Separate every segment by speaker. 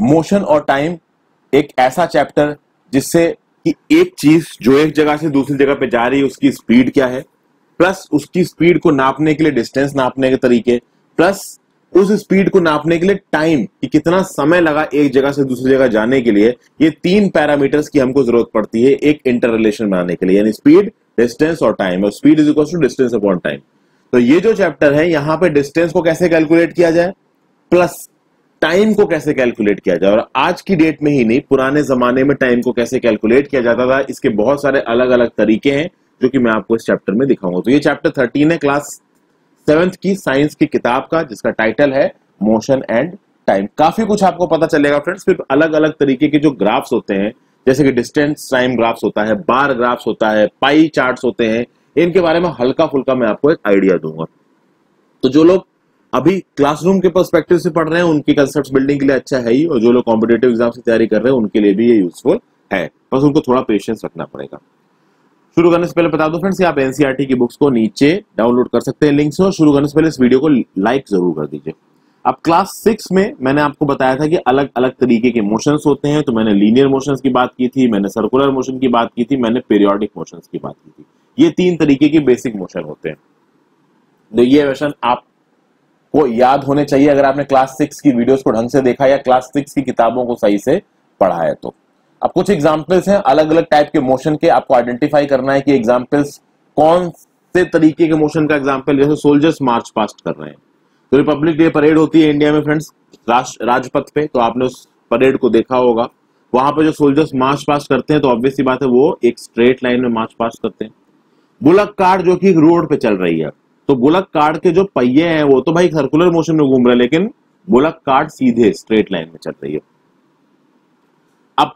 Speaker 1: Motion और time एक ऐसा चैप्टर जिससे कि एक चीज़ जो एक जगह से दूसरी जगह पे जा रही है, उसकी स्पीड क्या है? प्लस उसकी स्पीड को नापने के लिए डिस्टेंस नापने के तरीके, प्लस उस स्पीड को नापने के लिए टाइम कि कितना समय लगा एक जगह से दूसरी जगह जाने के लिए, ये तीन पैरामीटर्स की हमको ज़रूरत पड़ती है एक इंटर रिलेशन बनाने के लिए, यानी स्पीड, डिस्टेंस और टाइम, और speed is equal to distance upon time तो ये जो चैप्टर है, यहाँ पे डिस्टेंस को कैसे कैलकुलेट किया जाए? प्लस टाइम को कैसे कैलकुलेट किया जाए? और आज की डेट में ही नहीं, पुराने जमाने में टाइम को कैसे कैलकुलेट किया जाता था, इसके बहुत सारे अलग अलग तरीके हैं, जो कि मैं आपको इस चैप्टर में दिखाऊँगा। तो ये चैप्टर थर्टीन है, क्लास सेवेंथ की साइंस की किताब का, जिसका टाइटल है मोशन एंड टाइम। काफ़ी कुछ आपको पता चलेगा, फ्रेंड्स, फिर अलग अलग तरीके के जो ग्राफ्स होते हैं, जैसे कि डिस्टेंस टाइम ग्राफ्स होता है, बार ग्राफ्स होता है, पाई चार्ट्स होते हैं, इनके बारे में हल्का फुल्का मैं आपको एक आइडिया दूँगा। तो जो लोग अभी क्लासरूम के परस्पेक्टिव से पढ़ रहे हैं, उनकी कंसेप्ट बिल्डिंग के लिए अच्छा है ही, और जो लोग कॉम्पिटेटिव एग्ज़ाम की तैयारी कर रहे हैं, उनके लिए भी ये यूजफुल है। बस उनको थोड़ा पेशेंस रखना पड़ेगा। शुरू करने से पहले बता दो फ्रेंड्स आप एनसीआरटी e की बुक्स को नीचे डाउनलोड कर सकते हैं लिंक से और शुरू करने से पहले इस वीडियो को लाइक ज़रूर कर दीजिए। अब क्लास सिक्स में मैंने आपको बताया था कि अलग अलग तरीके के मोशंस होते हैं तो मैंने लीनियर मोशंस की बात की थी, मैंने सर्कुलर मोशन की बात की थी, मैंने पीरियोडिक मोशंस की बात की थी। ये तीन तरीके के बेसिक मोशन होते हैं। तो ये मोशन आपको याद होने चाहिए अगर आपने क्लास सिक्स की वीडियोस को ढंग से देखा या क्लास सिक्स की किताबों को सही से पढ़ा है तो। अब कुछ एग्जाम्पल्स हैं अलग अलग टाइप के मोशन के आपको आइडेंटिफाई करना है कि एग्जाम्पल्स कौन से तरीके के मोशन का एग्ज़ाम्पल जैसे सोल्जर्स मार्च पास्ट कर रहे हैं। तो रिपब्लिक डे परेड होती है इंडिया में फ्रेंड्स राजपथ पे तो आपने उस परेड को देखा होगा। वहाँ पर जो सोल्जर्स मार्च पास्ट करते हैं तो ऑब्वियसली बात है वो एक स्ट्रेट लाइन में मार्च पास करते हैं। बुलक कार जो कि रोड पे चल रही है। तो बुलक कार्ड के जो पहिए हैं, वो तो भाई सर्कुलर मोशन में घूम रहे हैं, लेकिन गोलक कार्ड सीधे स्ट्रेट लाइन में चल रही है। अब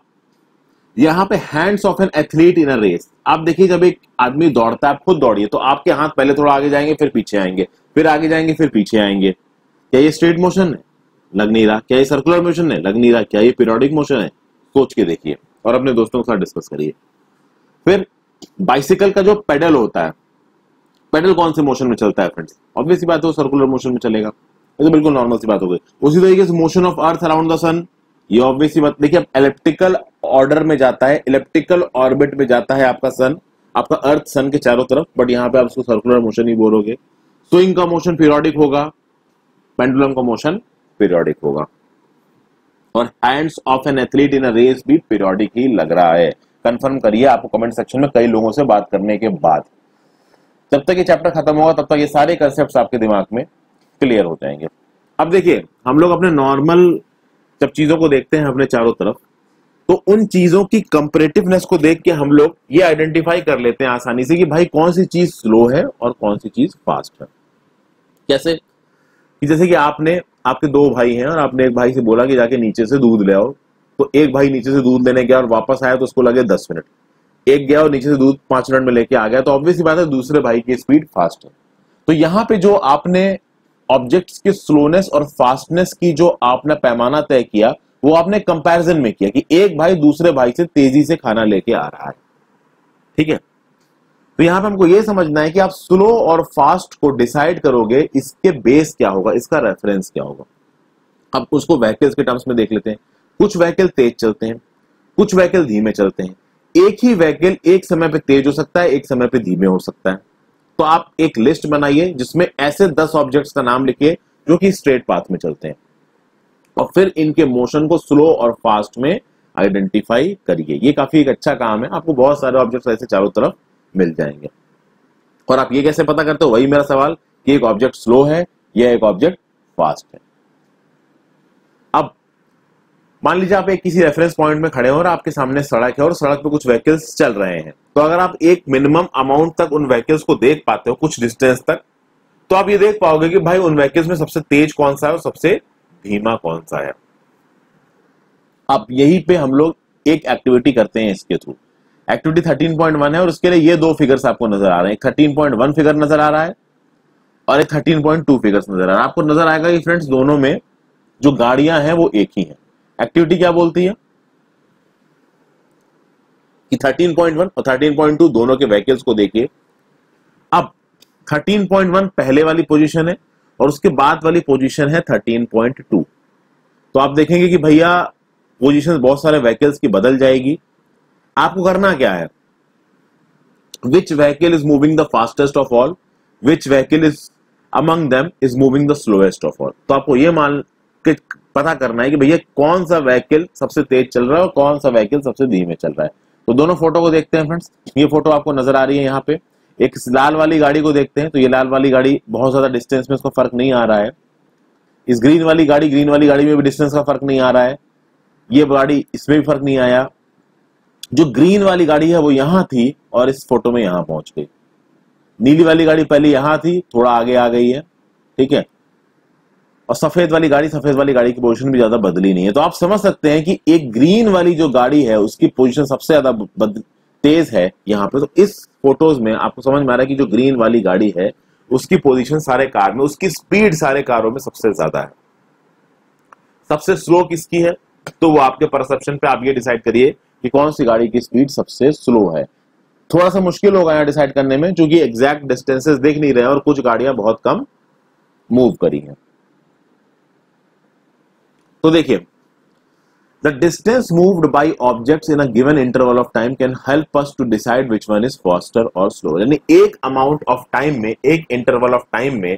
Speaker 1: यहाँ पे hands of an athlete in a race आप देखिए, जब एक आदमी दौड़ता है, आप खुद दौड़िए तो आपके हाथ पहले थोड़ा आगे जाएँगे, फिर पीछे आएँगे, फिर आगे जाएँगे, फिर पीछे आएँगे। क्या ये स्ट्रेट मोशन है? लग नहीं रहा। क्या ये सर्कुलर मोशन है? लग नहीं रहा। क्या ये पीरियोडिक मोशन है? सोच के देखिए। और अपने दोस्तों के साथ डिस्कस करिए। फिर बाइसिकल का जो पेडल होता है पेडल कौन से मोशन में चलता है फ्रेंड्स ऑब्वियसली बात है सर्कुलर मोशन में चलेगा। ये तो बिल्कुल नॉर्मल सी बात हो गई। उसी तरीके से motion of earth around the sun ये ऑब्वियसली बात देखिए इलेप्टिकल ऑर्डर में जाता है इलेप्टिकल ऑर्बिट में जाता है आपका सन आपका अर्थ सन के चारों तरफ़ बट यहाँ पे आप उसको सर्कुलर मोशन ही बोलोगे। स्विंग का मोशन पीरियोडिक होगा पेंडुलम का मोशन पीरियोडिक होगा। और hands of an athlete in a race भी पीरियोडिक ही लग रहा है। कंफर्म करिए, आपको कमेंट सेक्शन में कई लोगों से बात करने के बाद। जब तक ये चैप्टर खत्म होगा, तब तक ये सारे कंसेप्ट आपके दिमाग में क्लियर हो जाएँगे। अब देखिए, हम लोग अपने नॉर्मल जब चीज़ों को देखते हैं अपने चारों तरफ़ तो उन चीज़ों की कंपेरेटिवनेस को देख के हम लोग ये आइडेंटिफाई कर लेते हैं आसानी से कि भाई कौन सी चीज़ स्लो है और कौन सी चीज़ फास्ट है। कैसे? कि जैसे कि आपने, आपके दो भाई हैं और आपने एक भाई से बोला कि जाके नीचे से दूध ले आओ तो एक भाई नीचे से दूध लेने गया और वापस आया तो उसको लगे दस मिनट। एक गया और नीचे से दूध पाँच मिनट में लेके आ गया तो ऑब्वियसली बात है दूसरे भाई की स्पीड फास्ट है। तो यहाँ पे जो आपने ऑब्जेक्ट्स की स्लोनेस और फास्टनेस की जो आपने पैमाना तय किया, वो आपने कंपैरिजन में किया कि एक भाई दूसरे भाई से तेज़ी से खाना लेके आ रहा है। ठीक है? तो यहाँ पे हमको ये समझना है कि आप स्लो और फास्ट को डिसाइड करोगे, इसके बेस क्या होगा, इसका रेफरेंस क्या होगा। अब उसको व्हीकल्स के टर्म्स में देख लेते हैं। कुछ व्हीकल तेज चलते हैं, कुछ व्हीकल धीमे चलते हैं। एक ही व्हीकल एक समय पे तेज हो सकता है, एक समय पे धीमे हो सकता है। तो आप एक लिस्ट बनाइए जिसमें ऐसे दस ऑब्जेक्ट्स का नाम लिखिए जो कि स्ट्रेट पाथ में चलते हैं। और फिर इनके मोशन को स्लो और फास्ट में आइडेंटिफाई करिए। ये काफ़ी एक अच्छा काम है। आपको बहुत सारे ऑब्जेक्ट्स ऐसे चारों तरफ़ मिल जाएँगे। और आप ये कैसे पता करते हो? वही मेरा सवाल कि एक ऑब्जेक्ट स्लो है या एक ऑब्जेक्ट फास्ट है। मान लीजिए आप एक किसी रेफरेंस पॉइंट में खड़े हो और आपके सामने सड़क है और सड़क पे कुछ व्हीकल्स चल रहे हैं। तो अगर आप एक मिनिमम अमाउंट तक उन व्हीकल्स को देख पाते हो, कुछ डिस्टेंस तक तो आप ये देख पाओगे कि भाई उन व्हीकल्स में सबसे तेज कौन सा है और सबसे धीमा कौन सा है। अब यही पे हम लोग एक एक्टिविटी करते हैं इसके थ्रू एक्टिविटी 13.1 है और उसके लिए ये दो फिगर्स आपको नज़र आ रहे हैं। 13.1 फिगर नज़र आ रहा है और एक 13.2 फिगर्स नज़र आ रहा है। आपको नज़र आएगा कि फ्रेंड्स दोनों में जो गाड़ियाँ हैं वो एक ही हैं। एक्टिविटी क्या बोलती है? कि 13.1 और 13.2 दोनों के व्हीकल्स को देखिए। अब 13.1 पहले वाली पोजीशन है और उसके बाद वाली पोजीशन है 13.2 तो आप देखेंगे कि भैया पोजीशन बहुत सारे व्हीकल्स की बदल जाएगी। आपको करना क्या है? Which vehicle is moving the fastest of all which vehicle is among them is moving the slowest of all तो आपको ये मान पता करना है कि भैया कौन सा व्हीकल सबसे तेज चल रहा है और कौन सा व्हीकल सबसे धीमे चल रहा है। तो दोनों फ़ोटो को देखते हैं फ्रेंड्स ये फ़ोटो आपको नज़र आ रही है यहाँ पे। एक लाल वाली गाड़ी को देखते हैं तो ये लाल वाली गाड़ी बहुत ज़्यादा डिस्टेंस में इसको फ़र्क नहीं आ रहा है। इस ग्रीन वाली गाड़ी ग्रीन वाली गाड़ी में भी डिस्टेंस का फ़र्क नहीं आ रहा है। ये गाड़ी इसमें भी फ़र्क नहीं आया। जो ग्रीन वाली गाड़ी है, वो यहाँ थी और इस फ़ोटो में यहाँ पहुँच गई। नीली वाली गाड़ी पहले यहाँ थी, थोड़ा आगे आ गई है। ठीक है? और सफ़ेद वाली गाड़ी, सफ़ेद वाली गाड़ी की पोजीशन भी ज़्यादा बदली नहीं है। तो आप समझ सकते हैं कि एक ग्रीन वाली जो गाड़ी है, उसकी पोजीशन सबसे ज़्यादा तेज है यहाँ पे। तो इस फ़ोटोज़ में आपको समझ में आ रहा है कि जो ग्रीन वाली गाड़ी है, उसकी पोजीशन सारे कार में, उसकी स्पीड सारे कारों में सबसे ज़्यादा है। सबसे स्लो किसकी है? तो वो आपके परसेप्शन पे आप ये डिसाइड करिए कि कौन सी गाड़ी की स्पीड सबसे स्लो है। थोड़ा सा मुश्किल होगा यहाँ डिसाइड करने में, क्योंकि एग्जैक्ट डिस्टेंसेस देख नहीं रहे हैं और कुछ गाड़ियाँ बहुत कम मूव करी हैं। तो देखिए the distance moved by objects in given interval of time can help us to decide which one is faster और स्लो यानी एक अमाउंट ऑफ़ टाइम में, एक इंटरवल ऑफ़ टाइम में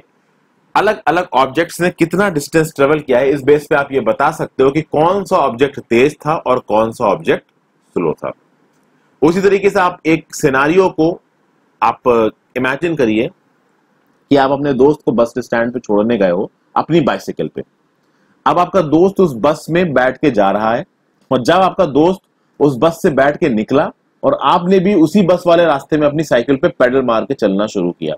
Speaker 1: अलग अलग ऑब्जेक्ट्स ने कितना डिस्टेंस ट्रेवल किया है, इस बेस पे आप ये बता सकते हो कि कौन सा ऑब्जेक्ट तेज था और कौन सा ऑब्जेक्ट स्लो था। उसी तरीके से आप एक सिनारियो को आप इमेजिन करिए कि आप अपने दोस्त को बस स्टैंड पे छोड़ने गए हो, अपनी बाइसिकल पे। अब आपका दोस्त उस बस में बैठ के जा रहा है। और जब आपका दोस्त उस बस से बैठ के निकला और आपने भी उसी बस वाले रास्ते में अपनी साइकिल पे पैडल मार के चलना शुरू किया,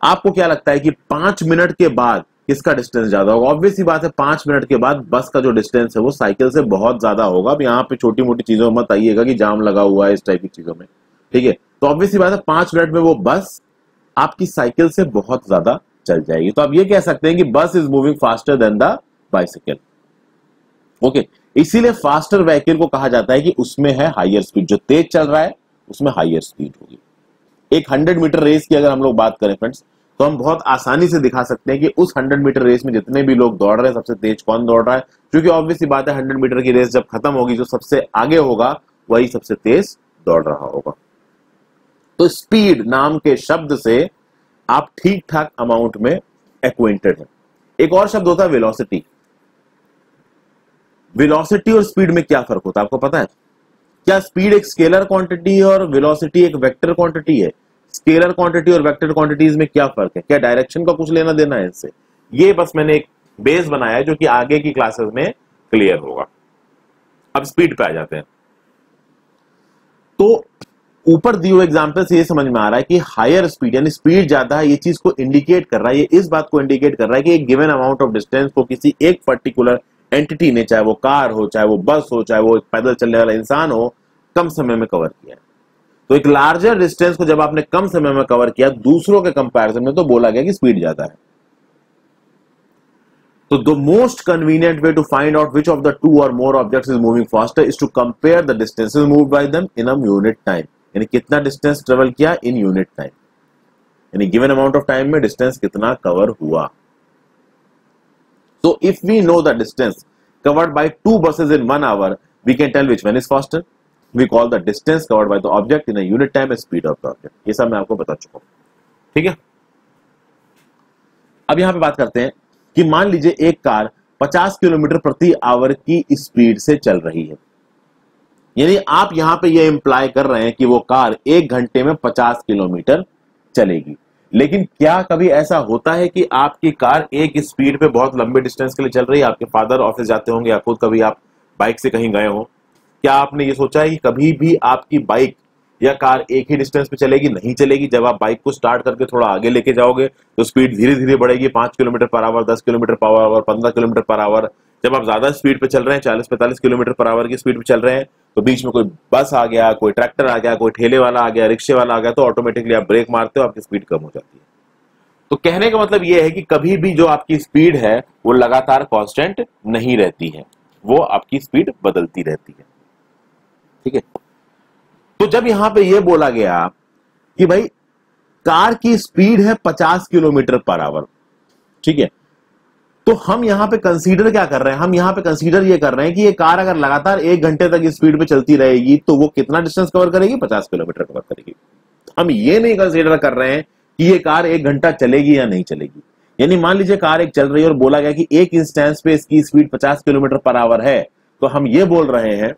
Speaker 1: आपको क्या लगता है कि पाँच मिनट के बाद किसका डिस्टेंस ज़्यादा होगा? ऑब्वियस ही बात है, पाँच मिनट के बाद बस का जो डिस्टेंस है वो साइकिल से बहुत ज़्यादा होगा। अब यहाँ पे छोटी मोटी चीज़ों में मत आइएगा कि जाम लगा हुआ है इस टाइप की चीज़ों में, ठीक है? तो ऑब्वियसली बात है, पाँच मिनट में वो बस आपकी साइकिल से बहुत ज़्यादा चल जाएगी। तो आप ये कह सकते हैं कि bus is moving faster than the bicycle okay इसीलिए फास्टर व्हीकल को कहा जाता है कि उसमें है हाइयर स्पीड जो तेज चल रहा है, उसमें हाइयर स्पीड होगी। एक हंड्रेड मीटर रेस की अगर हम लोग बात करें फ्रेंड्स तो हम बहुत आसानी से दिखा सकते हैं कि उस हंड्रेड मीटर रेस में जितने भी लोग दौड़ रहे हैं, सबसे तेज कौन दौड़ रहा है? क्योंकि ऑब्वियसली बात है हंड्रेड मीटर की रेस जब खत्म होगी, जो सबसे आगे होगा, वही सबसे तेज दौड़ रहा होगा। तो स्पीड नाम के शब्द से आप ठीक ठाक अमाउंट में एक्वेंटेड है। एक और शब्द होता है वेलोसिटी वेलोसिटी और स्पीड में क्या फ़र्क होता है? आपको पता है? क्या स्पीड एक स्केलर क्वांटिटी और वेलोसिटी एक वेक्टर क्वांटिटी है? स्केलर क्वांटिटी और वेक्टर क्वांटिटीज में क्या फ़र्क है? क्या डायरेक्शन का कुछ लेना देना है इससे? ये बस मैंने एक बेस बनाया है जो कि आगे की क्लासेस में क्लियर होगा। अब स्पीड पे आ जाते हैं। तो ऊपर दिए हुए एग्ज़ाम्पल से ये समझ में आ रहा है कि हायर स्पीड यानी स्पीड ज़्यादा है, ये चीज़ को इंडिकेट कर रहा है, ये इस बात को इंडिकेट कर रहा है कि एक गिवन अमाउंट ऑफ़ डिस्टेंस को किसी एक पर्टिकुलर एंटिटी ने, चाहे वो कार हो, चाहे वो बस हो, चाहे वो पैदल चलने वाला इंसान हो, कम समय में कवर किया है। तो एक लार्जर डिस्टेंस को जब आपने कम समय में कवर किया, दूसरों के कंपैरिजन में तो बोला गया कि स्पीड ज़्यादा है। तो the most convenient way to find out which of the two or more objects is moving faster is to compare the distances move by them in a unit time यानी कितना डिस्टेंस ट्रेवल किया in unit time यानी given amount of time में distance कितना cover हुआ. So if we know the distance covered by two buses in one hour we can tell which one is faster we call the distance covered by the object in unit time as speed of the object ये सब मैं आपको बता चुका हूँ। ठीक है? अब यहाँ पर बात करते हैं कि मान लीजिए एक कार 50 किलोमीटर प्रति आवर की स्पीड से चल रही है। यानी आप यहाँ पे ये इंप्लाई कर रहे हैं कि वो कार एक घंटे में 50 किलोमीटर चलेगी। लेकिन क्या कभी ऐसा होता है कि आपकी कार एक स्पीड पे बहुत लंबे डिस्टेंस के लिए चल रही है? आपके फादर ऑफ़िस जाते होंगे या खुद कभी आप बाइक से कहीं गए हो? क्या आपने ये सोचा है कि कभी भी आपकी बाइक या कार एक ही डिस्टेंस पे चलेगी? नहीं चलेगी। जब आप बाइक को स्टार्ट करके थोड़ा आगे लेके जाओगे तो स्पीड धीरे धीरे बढ़ेगी। पाँच किलोमीटर पर आवर दस किलोमीटर पर आवर पंद्रह किलोमीटर पर आवर जब आप ज़्यादा स्पीड पे चल रहे हैं, चालीस पैंतालीस किलोमीटर पर आवर की स्पीड पे चल रहे हैं तो बीच में कोई बस आ गया, कोई ट्रैक्टर आ गया, कोई ठेले वाला आ गया, रिक्शे वाला आ गया तो ऑटोमेटिकली आप ब्रेक मारते हो, आपकी स्पीड कम हो जाती है। तो कहने का मतलब यह है कि कभी भी जो आपकी स्पीड है, वो लगातार कांस्टेंट नहीं रहती है। वो आपकी स्पीड बदलती रहती है। ठीक है? तो जब यहाँ पे यह बोला गया कि भाई, कार की स्पीड है 50 किलोमीटर पर आवर ठीक है? तो हम यहाँ पे कंसीडर क्या कर रहे हैं? हम यहाँ पे कंसीडर ये कर रहे हैं कि ये कार अगर लगातार एक घंटे तक स्पीड पे चलती रहेगी तो वो कितना डिस्टेंस कवर करेगी? पचास किलोमीटर कवर करेगी। हम ये नहीं कंसीडर कर रहे हैं कि ये कार एक घंटा चलेगी या नहीं चलेगी। यानी मान लीजिए कार एक चल रही है और बोला गया कि एक इंस्टेंस पे इसकी स्पीड 50 किलोमीटर पर आवर है तो हम ये बोल रहे हैं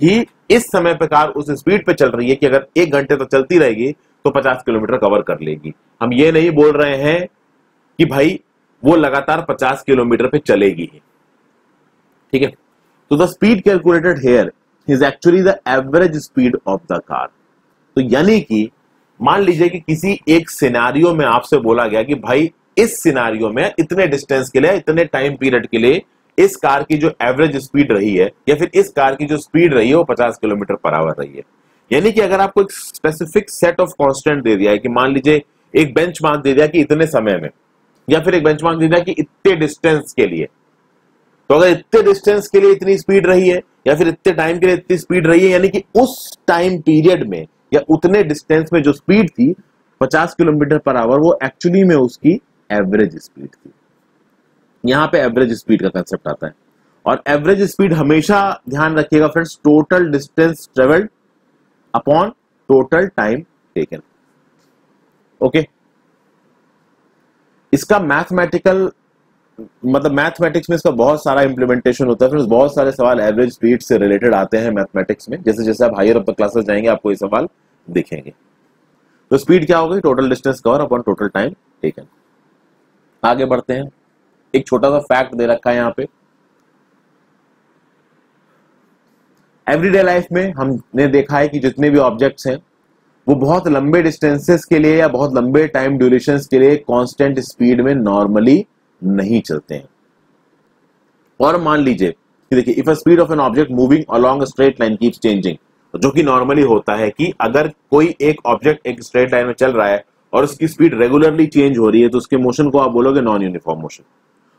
Speaker 1: कि इस समय पे कार उस स्पीड पे चल रही है कि अगर एक घंटे तक चलती रहेगी तो 50 किलोमीटर कवर कर लेगी। हम ये नहीं बोल रहे हैं कि भाई वो लगातार 50 किलोमीटर पे चलेगी ठीक है? तो the speed calculated here is actually the average speed of the car तो यानी कि, मान लीजिए कि किसी एक सिनारियो में आपसे बोला गया कि भाई, इस सिनारियो में इतने डिस्टेंस के लिए, इतने टाइम पीरियड के लिए इस कार की जो एवरेज स्पीड रही है, या फिर इस कार की जो स्पीड रही है, वो 50 किलोमीटर पर आवर रही है। यानी कि अगर आपको एक स्पेसिफिक सेट ऑफ़ कांस्टेंट दे दिया है कि मान लीजिए, एक बेंच दे दिया कि इतने समय में या फिर एक बेंच मार्क दे दिया कि इतने डिस्टेंस के लिए। तो अगर इतने डिस्टेंस के लिए इतनी स्पीड रही है, या फिर इतने टाइम के लिए इतनी स्पीड रही है, यानी कि उस टाइम पीरियड में, या उतने डिस्टेंस में जो स्पीड थी 50 किलोमीटर पर आवर वो एक्चुअली में उसकी एवरेज स्पीड थी। यहाँ पे एवरेज स्पीड का कंसेप्ट आता है। और एवरेज स्पीड हमेशा ध्यान रखिएगा friends total distance travelled upon total time taken okay इसका मैथमेटिकल मतलब मैथमेटिक्स में इसका बहुत सारा इंप्लीमेंटेशन होता है, फिर बहुत सारे सवाल एवरेज स्पीड से रिलेटेड आते हैं मैथमेटिक्स में। जैसे जैसे आप हायर द क्लासेस जाएँगे, आपको ये सवाल दिखेंगे। तो स्पीड क्या होगी total distance cover upon total time taken आगे बढ़ते हैं। एक छोटा सा फैक्ट दे रखा है यहाँ पे। एवरीडे लाइफ में हमने देखा है कि जितने भी ऑब्जेक्ट्स हैं वो बहुत लंबे डिस्टेंसेस के लिए या बहुत लंबे टाइम ड्यूरेशन के लिए कांस्टेंट स्पीड में नॉर्मली नहीं चलते हैं। और मान लीजिए कि देखिए if a speed of an object moving along straight line keeps changing जो कि नॉर्मली होता है कि अगर कोई एक ऑब्जेक्ट एक स्ट्रेट लाइन में चल रहा है और उसकी स्पीड रेगुलरली चेंज हो रही है तो उसके मोशन को आप बोलोगे नॉन यूनिफॉर्म मोशन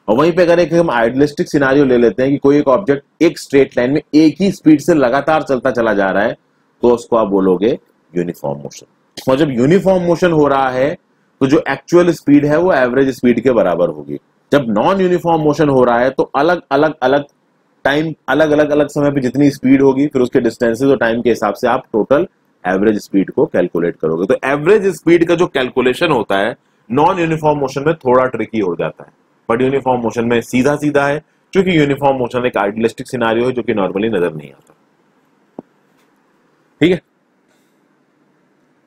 Speaker 1: और वहीं पे अगर एक हम आइडियलिस्टिक सिनारियो ले लेते हैं कि कोई एक ऑब्जेक्ट एक स्ट्रेट लाइन में एक ही स्पीड से लगातार चलता चला जा रहा है तो उसको आप बोलोगे यूनिफॉर्म मोशन और जब यूनिफॉर्म मोशन हो रहा है तो जो एक्चुअल स्पीड है, वो एवरेज स्पीड के बराबर होगी। जब नॉन यूनिफॉर्म मोशन हो रहा है तो अलग अलग अलग टाइम अलग अलग अलग समय पे जितनी स्पीड होगी, फिर उसके डिस्टेंसेज और टाइम के हिसाब से आप टोटल एवरेज स्पीड को कैलकुलेट करोगे। तो एवरेज स्पीड का जो कैलकुलेशन होता है नॉन यूनिफॉर्म मोशन में थोड़ा ट्रिकी हो जाता है। बट यूनिफॉर्म मोशन में सीधा सीधा है, क्योंकि यूनिफॉर्म मोशन एक आइडियलिस्टिक सिनारियो है, जो कि नॉर्मली नज़र नहीं आता। ठीक है?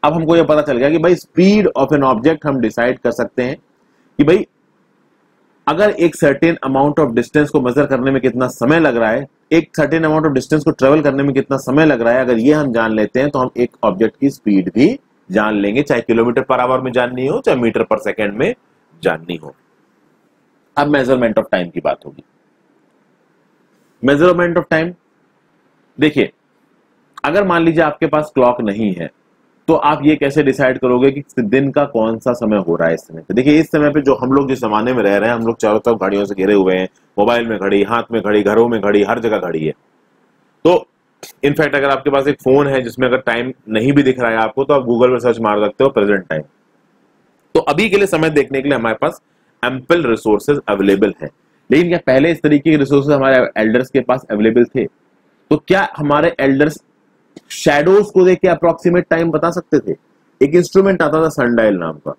Speaker 1: अब हमको यह पता चल गया कि भाई स्पीड ऑफ़ एन ऑब्जेक्ट हम डिसाइड कर सकते हैं कि भाई अगर एक सर्टेन अमाउंट ऑफ़ डिस्टेंस को मेजर करने में कितना समय लग रहा है, एक सर्टेन अमाउंट ऑफ़ डिस्टेंस को ट्रेवल करने में कितना समय लग रहा है, अगर ये हम जान लेते हैं तो हम एक ऑब्जेक्ट की स्पीड भी जान लेंगे, चाहे किलोमीटर पर आवर में जाननी हो, चाहे मीटर पर सेकेंड में जाननी हो। अब मेज़रमेंट ऑफ़ टाइम की बात होगी। मेज़रमेंट ऑफ़ टाइम देखिए, अगर मान लीजिए आपके पास क्लॉक नहीं है तो आप ये कैसे डिसाइड करोगे कि दिन का कौन सा समय हो रहा है इस समय पे? देखिए, इस समय पे जो हम लोग जिस जमाने में रह रहे हैं, हम लोग चारों तरफ़ घड़ियों से घिरे हुए हैं, मोबाइल में घड़ी, हाथ में घड़ी, घरों में घड़ी, हर जगह घड़ी है। तो इनफैक्ट अगर आपके पास एक फ़ोन है जिसमें अगर टाइम नहीं भी दिख रहा है आपको तो आप गूगल पर सर्च मार सकते हो प्रेजेंट टाइम तो अभी के लिए समय देखने के लिए हमारे पास एम्पल रिसोर्सेज अवेलेबल है। लेकिन क्या पहले इस तरीके के रिसोर्सेज हमारे एल्डर्स के पास अवेलेबल थे? तो क्या हमारे एल्डर्स शेडोज को देख के अप्रोक्सीमेट टाइम बता सकते थे। एक इंस्ट्रूमेंट आता था सनडाइल नाम का।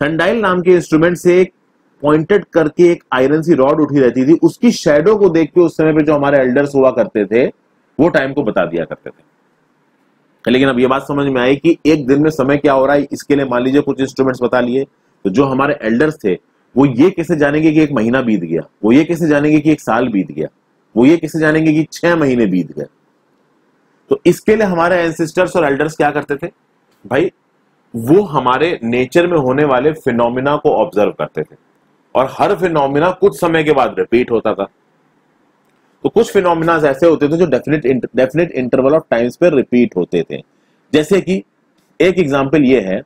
Speaker 1: सनडाइल नाम के इंस्ट्रूमेंट से एक पॉइंटेड करके एक आयरन सी रॉड उठी रहती थी। उसकी शेडो को देख के उस समय पे जो हमारे एल्डर्स हुआ करते थे, वो टाइम को बता दिया करते थे। लेकिन अब ये बात समझ में आई कि एक दिन में समय क्या हो रहा है, इसके लिए मान लीजिए कुछ इंस्ट्रूमेंट्स बता लिए। तो जो हमारे एल्डर्स थे, वो ये कैसे जानेंगे कि एक महीना बीत गया? वो ये कैसे जानेंगे कि एक साल बीत गया? वो ये कैसे जानेंगे कि छह महीने बीत गए? तो इसके लिए हमारे एंसिस्टर्स और एल्डर्स क्या करते थे? भाई, वो हमारे नेचर में होने वाले फिनोमिना को ऑब्ज़र्व करते थे। और हर फिनोमिना कुछ समय के बाद रिपीट होता था। तो कुछ फिनोमिना ऐसे होते थे जो definite definite interval of times पे रिपीट होते थे। जैसे कि एक एग्ज़ाम्पल ये है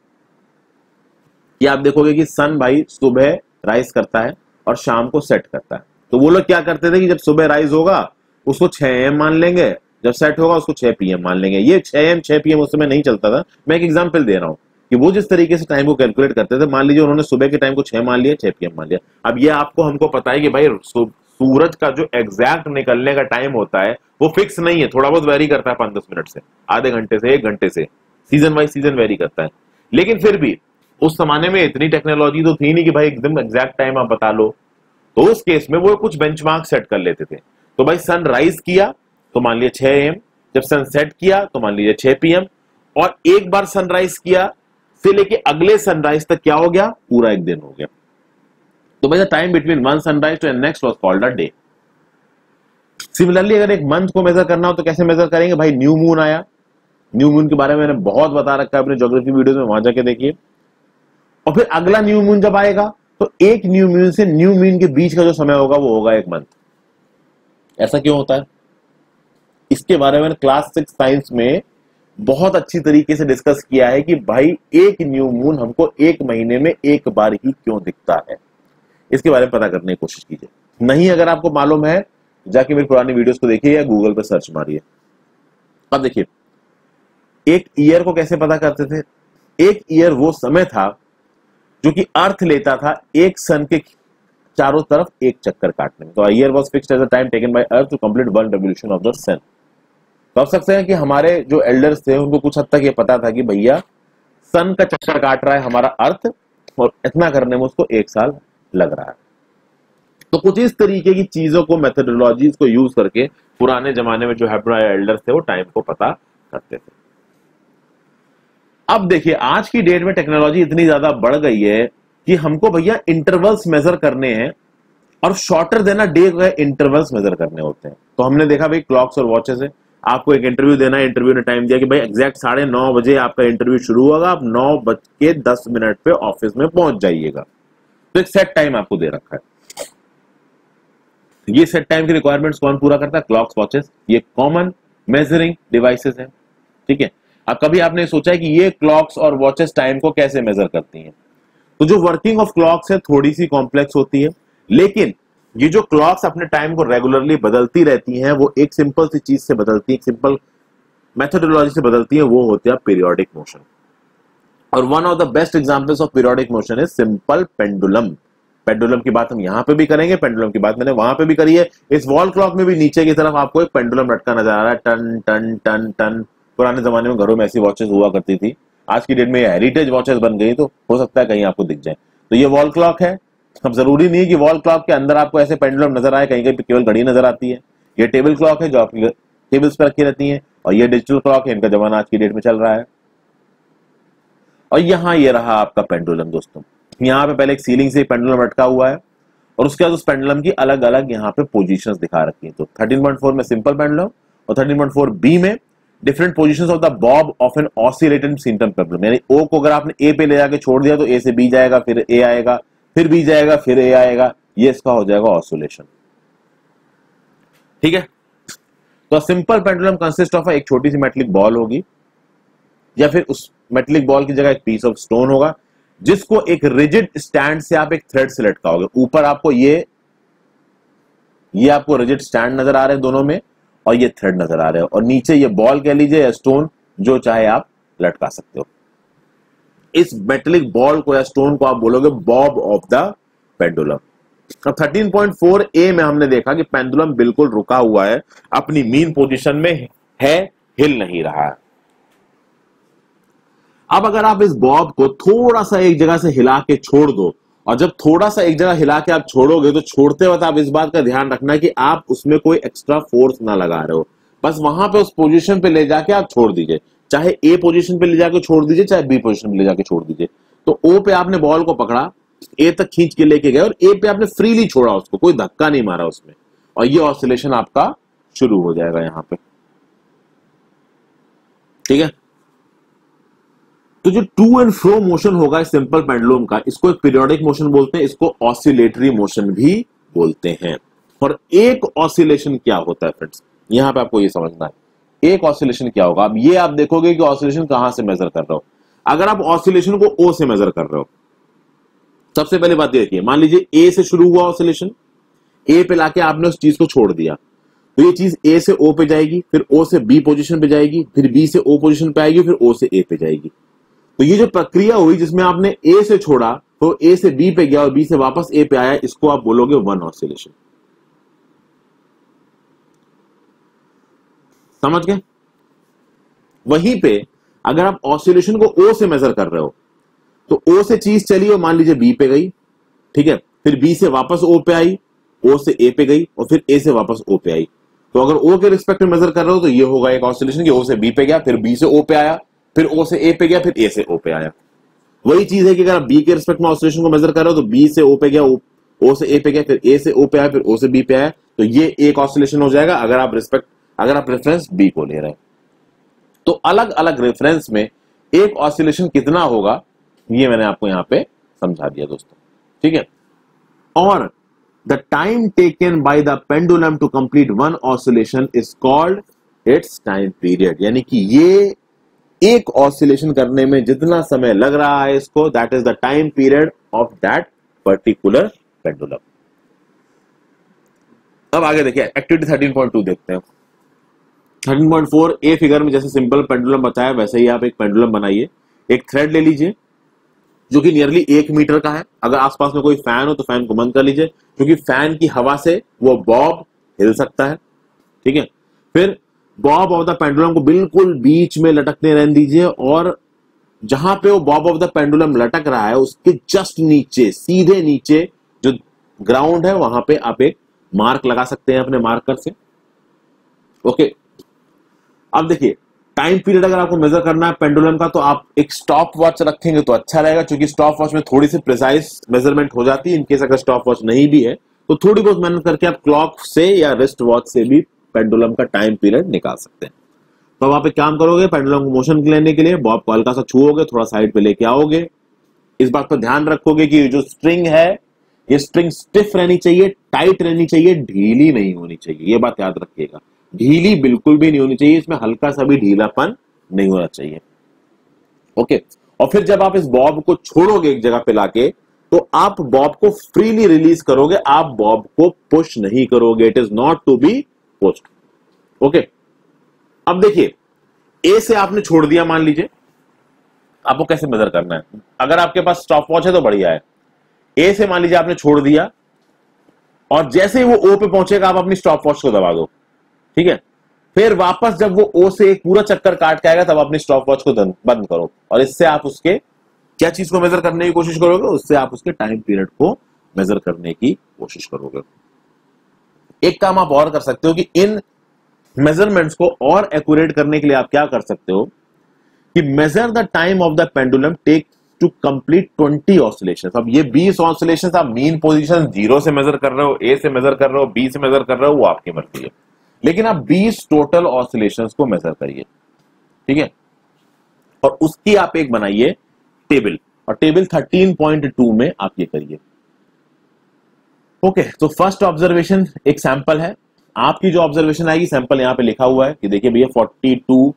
Speaker 1: कि आप देखोगे कि सन भाई सुबह राइज करता है और शाम को सेट करता है। तो वो लोग क्या करते थे कि जब सुबह राइज होगा, उसको छह एम मान लेंगे जब सेट होगा उसको छह पीएम मान लेंगे। ये छह एम छह पीएम उस समय नहीं चलता था। मैं एक एग्ज़ाम्पल दे रहा हूँ कि वो जिस तरीके से टाइम को कैलकुलेट करते थे, मान लीजिए उन्होंने सुबह के टाइम को छह मान लिया, छह पीएम मान लिया। अब ये आपको, हमको पता है कि भाई सूरज का जो एग्जैक्ट निकलने का टाइम होता है, वो फिक्स नहीं है। थोड़ा बहुत वेरी करता है पाँच दस मिनट से, आधे घंटे से, एक घंटे से। सीज़न वाइज सीज़न वेरी करता है। लेकिन फिर भी, उस जमाने में इतनी टेक्नोलॉजी तो थी नहीं कि भाई एकदम एग्जैक्ट टाइम आप बता लो। तो उस केस में वो कुछ बेंचमार्क सेट कर लेते थे। तो भाई सनराइज किया तो मान लिया छह एम जब सन सेट किया तो मान लीजिए छह पीएम और एक बार सनराइज किया, से लेके अगले सनराइज तक क्या हो गया? पूरा एक दिन हो गया। तो भाई time between one sunrise to next was called a day similarly अगर एक मंथ को मेजर करना हो तो कैसे मेजर करेंगे? भाई न्यू मून आया। न्यू मून के बारे में मैंने बहुत बता रखा है, अपने जोग्राफी वीडियो में, वहाँ जाके देखिए। और फिर अगला न्यू मून जब आएगा तो एक न्यू मून से न्यू मून के बीच का जो समय होगा, वो होगा एक मंथ ऐसा क्यों होता है? इसके बारे में क्लास सिक्स साइंस में बहुत अच्छी तरीके से डिस्कस किया है कि भाई, एक न्यू मून हमको एक महीने में एक बार ही क्यों दिखता है? इसके बारे में पता करने की कोशिश कीजिए। नहीं अगर आपको मालूम है, जाके मेरी पुरानी वीडियोस को देखिए या गूगल पर सर्च मारिए। अब देखिए, एक ईयर को कैसे पता करते थे? एक ईयर वो समय था जो कि अर्थ लेता था एक सन के चारों तरफ़ एक चक्कर काटने में। तो year was a time taken by earth to complete one revolution of the sun तो आप सकते हैं कि हमारे जो एल्डर्स थे, उनको कुछ हद तक ये पता था कि भैया, सन का चक्कर काट रहा है हमारा अर्थ और इतना करने में उसको एक साल लग रहा है। तो कुछ इस तरीके की चीज़ों को मेथडोलॉजीज को यूज़ करके पुराने जमाने में जो हेब्रा एल्डर्स थे, वो टाइम को पता करते थे। अब देखिए, आज की डेट में टेक्नोलॉजी इतनी ज़्यादा बढ़ गई है कि हमको भैया इंटरवल्स मेजर करने हैं और शॉर्टर देना डे इंटरवल्स मेजर करने होते हैं। तो हमने देखा भाई क्लॉक्स और वॉचेस है। आपको एक इंटरव्यू देना है इंटरव्यू ने टाइम दिया कि भाई एग्जैक्ट साढ़े नौ बजे आपका इंटरव्यू शुरू होगा, आप नौ बज के दस मिनट पे ऑफ़िस में पहुँच जाइएगा। तो एक सेट टाइम आपको दे रखा है। ये सेट टाइम की रिक्वायरमेंट्स कौन पूरा करता है? क्लॉक्स वॉचेस ये कॉमन मेजरिंग डिवाइसेस हैं। ठीक है? अब कभी आपने सोचा है कि ये क्लॉक्स और वॉचेस टाइम को कैसे मेजर करती हैं? तो जो वर्किंग ऑफ़ क्लॉक्स है, थोड़ी सी कॉम्प्लेक्स होती है। लेकिन ये जो क्लॉक्स अपने टाइम को रेगुलरली बदलती रहती हैं, वो एक सिंपल सी चीज़ से बदलती है सिंपल मेथोडोलॉजी से बदलती है, वो होती है पीरियोडिक मोशन और one of the best examples of periodic motion is simple pendulum pendulum की बात हम यहाँ पे भी करेंगे पेंडुलम की बात मैंने वहाँ पे भी करी है। इस वॉल क्लॉक में भी नीचे की तरफ़ आपको एक पेंडुलम लटका नज़र आ रहा है, टन टन टन टन। पुराने जमाने में घरों में ऐसी वॉचेस हुआ करती थी। आज की डेट में हेरिटेज वॉचेस बन गई तो हो सकता है कहीं आपको दिख जाए। तो ये वॉल क्लॉक है अब ज़रूरी नहीं है कि वॉल क्लॉक के अंदर आपको ऐसे पेंडुलम नज़र आए कहीं कहीं केवल घड़ी नज़र आती है। ये टेबल क्लॉक है जो आपकी टेबल्स पर रखी रहती है, और ये डिजिटल क्लॉक है, इनका जमाना आज की डेट में चल रहा है। और यहाँ ये रहा आपका पेंडुलम दोस्तों। यहाँ पे पहले एक सीलिंग से पेंडुलम लटका हुआ है, और उसके बाद उस पेंडुलम की अलग अलग यहाँ पे पोजीशंस दिखा रखी है। तो 13.4 में सिंपल पेंडुलम और 13.4 बी में different positions of the bob of an oscillated system pendulum यानी ओ को अगर आपने ए पे ले जाके छोड़ दिया तो ए से बी जाएगा, फिर ए आएगा। फिर बी जाएगा, फिर ए आएगा। ये इसका हो जाएगा ऑसोलेशन ठीक है? तो सिंपल पेंडुलम कंसिस्ट ऑफ़ एक छोटी सी मेटलिक बॉल होगी, या फिर उस मेटलिक बॉल की जगह एक पीस ऑफ़ स्टोन होगा, जिसको एक रिजिड स्टैंड से आप एक थ्रेड से लटकाओगे। ऊपर आपको ये ये आपको रिजिड स्टैंड नज़र आ रहे हैं दोनों में, और ये थ्रेड नज़र आ रहे हैं। और नीचे ये बॉल कह लीजिए या स्टोन जो चाहे आप लटका सकते हो। इस मेटलिक बॉल को या स्टोन को आप बोलोगे बॉब ऑफ़ द पेंडुलम अब 13.4 ए में हमने देखा कि पेंडुलम बिल्कुल रुका हुआ है। अपनी मीन पोजीशन में है, हिल नहीं रहा है। अब अगर आप इस बॉब को थोड़ा सा एक जगह से हिला के छोड़ दो, और जब थोड़ा सा एक जगह हिला के आप छोड़ोगे तो छोड़ते वक्त आप इस बात का ध्यान रखना कि आप उसमें कोई एक्स्ट्रा फोर्स ना लगा रहे हो। बस वहाँ पे उस पोजीशन पे ले जाके आप छोड़ दीजिए। चाहे ए पोजीशन पे ले जाके छोड़ दीजिए, चाहे बी पोजीशन पे ले जाके छोड़ दीजिए। तो ओ पे आपने बॉल को पकड़ा ए तक खींच के लेके गए और ए पे आपने फ्रीली छोड़ा उसको, कोई धक्का नहीं मारा उसमें। और ये ऑसिलेशन आपका शुरू हो जाएगा यहाँ पे। ठीक है? तो जो टू एंड फ्रो मोशन होगा सिंपल पेंडुलम का, इसको एक पीरियोडिक मोशन बोलते हैं, इसको ऑसिलेटरी मोशन भी बोलते हैं। और एक ऑसिलेशन क्या होता है फ्रेंड्स यहाँ पे आपको ये समझना है। एक ऑसिलेशन क्या होगा? अब ये आप देखोगे कि ऑसिलेशन कहाँ से मेजर कर रहे हो। अगर आप ऑसिलेशन को ओ से मेजर कर रहे हो, सबसे पहले बात देखिए, मान लीजिए ए से शुरू हुआ ऑसिलेशन ए पे लाके आपने उस चीज़ को छोड़ दिया। तो ये चीज़ ए से ओ पे जाएगी, फिर ओ से बी पोजीशन पे जाएगी, फिर बी से ओ पोजीशन पे आएगी, फिर ओ से ए पे जाएगी। तो ये जो प्रक्रिया हुई जिसमें आपने ए से छोड़ा तो ए से बी पे गया और बी से वापस ए पे आया, इसको आप बोलोगे वन ऑसिलेशन समझ गए? वहीं पे अगर आप ऑसिलेशन को ओ से मेजर कर रहे हो तो ओ से चीज़ चली और मान लीजिए बी पे गई, ठीक है? फिर बी से वापस ओ पे आई ओ से ए पे गई और फिर ए से वापस ओ पे आई। तो अगर ओ के रिस्पेक्ट में मेजर कर रहे हो तो ये होगा एक ऑसिलेशन कि ओ से बी पे गया, फिर बी से ओ पे आया, फिर ओ से ए पे गया, फिर ए से ओ पे आया। वही चीज़ है कि अगर आप बी के रिस्पेक्ट में ऑसिलेशन को मेजर कर रहे हो तो बी से ओ पे गया ओ से ए पे गया, फिर ए से ओ पे आया, फिर ओ से बी पे आया तो ये एक ऑसिलेशन हो जाएगा। अगर आप रिस्पेक्ट अगर आप रेफरेंस बी को ले रहे हैं तो अलग अलग रेफरेंस में एक ऑसिलेशन कितना होगा, ये मैंने आपको यहाँ पे समझा दिया दोस्तों। ठीक है? और the time taken by the pendulum to complete one oscillation is called its time period यानी कि ये एक ऑसिलेशन करने में जितना समय लग रहा है इसको that is the time period of that particular pendulum अब आगे देखिए एक्टिविटी 13.2 देखते हैं। 13.4 ए फिगर में जैसे सिंपल पेंडुलम बताया, वैसे ही आप एक पेंडुलम बनाइए। एक थ्रेड ले लीजिए, जो कि नियरली एक मीटर का है। अगर आसपास में कोई फ़ैन हो तो फ़ैन को बंद कर लीजिए, क्योंकि फ़ैन की हवा से वो बॉब हिल सकता है। ठीक है? फिर बॉब ऑफ़ द पेंडुलम को बिल्कुल बीच में लटकने रहने दीजिए, और जहाँ पे वो बॉब ऑफ़ द पेंडुलम लटक रहा है, उसके जस्ट नीचे, सीधे नीचे जो ग्राउंड है, वहाँ पे आप एक मार्क लगा सकते हैं अपने मार्कर से। ओके अब देखिए टाइम पीरियड अगर आपको मेजर करना है पेंडुलम का तो आप एक स्टॉप वॉच रखेंगे तो अच्छा रहेगा, क्योंकि स्टॉप वॉच में थोड़ी सी प्रिसाइज मेज़रमेंट हो जाती है इनकेस अगर स्टॉप वॉच नहीं भी है तो थोड़ी बहुत मेहनत करके आप क्लॉक से या रिस्ट वॉच से भी पेंडुलम का टाइम पीरियड निकाल सकते हैं। तो आप एक काम करोगे पेंडुलम को मोशन लेने के लिए बॉब को हल्का सा छुओगे, थोड़ा साइड पे लेके आओगे। इस बात पर ध्यान रखोगे कि जो स्ट्रिंग है, ये स्ट्रिंग स्टिफ रहनी चाहिए टाइट रहनी चाहिए, ढीली नहीं होनी चाहिए। ये बात याद रखिएगा। ढीली बिल्कुल भी नहीं होनी चाहिए, इसमें हल्का सा भी ढीलापन नहीं होना चाहिए। ओके, और फिर जब आप इस बॉब को छोड़ोगे एक जगह पे लाके तो आप बॉब को फ्रीली रिलीज़ करोगे, आप बॉब को पुश नहीं करोगे, it is not to be post okay, अब देखिए ए से आपने छोड़ दिया मान लीजिए, आपको कैसे मेजर करना है? अगर आपके पास स्टॉप वॉच है तो बढ़िया है। ए से मान लीजिए आपने छोड़ दिया, और जैसे ही वो ओ पे पहुंचेगा, आप अपनी स्टॉप वॉच को दबा दो। ठीक है? फिर वापस जब वो ओ से एक पूरा चक्कर काट के आएगा, तब अपनी स्टॉप वॉच को बंद करो। और इससे आप उसके क्या चीज़ को मेजर करने की कोशिश करोगे? उससे आप उसके टाइम पीरियड को मेजर करने की कोशिश करोगे। एक काम आप और कर सकते हो कि इन मेजरमेंट्स को और एक्यूरेट करने के लिए आप क्या कर सकते हो कि measure the time of the pendulum take to complete 20 oscillation अब ये 20 ऑसिलेशन आप मीन पोजीशन ज़ीरो से मेजर कर रहे हो ए से मेजर कर रहे हो बी से मेजर कर रहे हो, वो आपकी मर्ज़ी है। लेकिन आप 20 टोटल ऑसिलेशंस को मेजर करिए। ठीक है? और उसकी आप एक बनाइए टेबल और टेबल 13.2 में आप ये करिए। ओके तो फ़र्स्ट ऑब्जर्वेशन एक सैंपल है। आपकी जो ऑब्जर्वेशन आएगी सैंपल यहाँ पे लिखा हुआ है कि देखिए भैया 42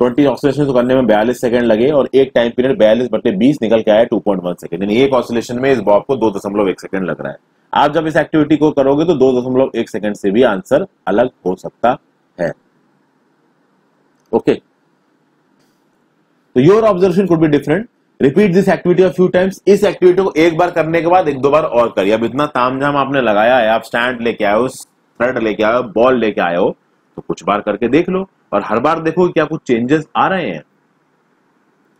Speaker 1: 20 ऑसिलेशन करने में 42 सेकंड लगे और एक टाइम पीरियड 42 बटे 20 निकल के आया 2.1 सेकंड यानी एक ऑसिलेशन में इस बॉब को 2.1 सेकंड लग रहा है। आप जब इस एक्टिविटी को करोगे तो दो दशमलव एक सेकेंड से भी आंसर अलग हो सकता है। ओके तो your observation could be different repeat this activity of few times इस एक्टिविटी को एक बार करने के बाद एक दो बार और करिए। अब इतना तामझाम आपने लगाया है। आप स्टैंड लेके आए हो लेके हो बॉल लेके हो तो कुछ बार करके देख लो और हर बार देखो क्या कुछ चेंजेस आ रहे हैं।